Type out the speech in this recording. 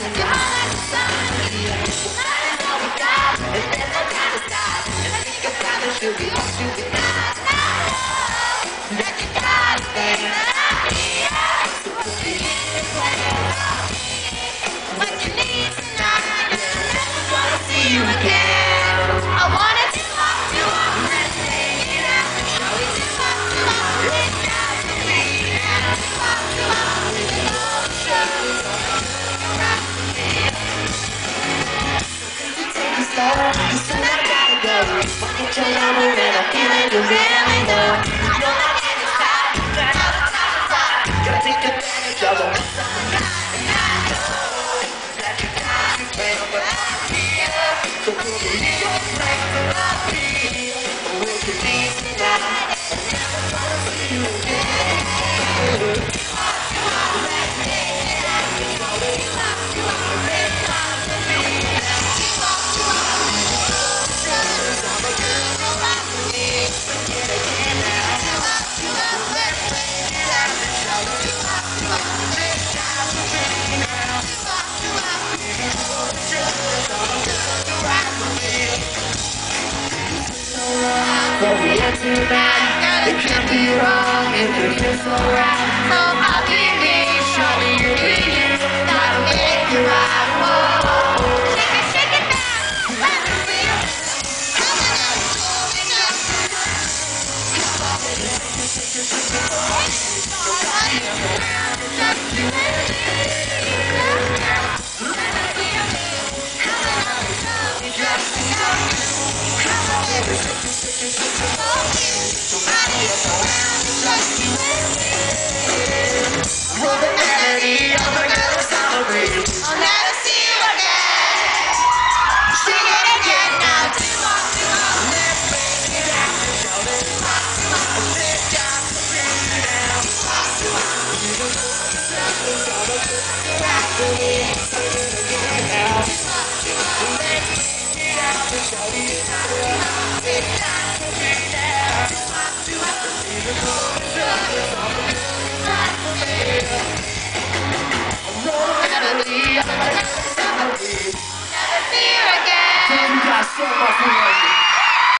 You're slow, I gotta go. Number and I'm feeling really know. Time to fly. Gotta take advantage of the I I know that you got to but I'm here. So put it in your I'll be But we are tonight, it can't be wrong if it feels so right. So I'll be i'm Yeah.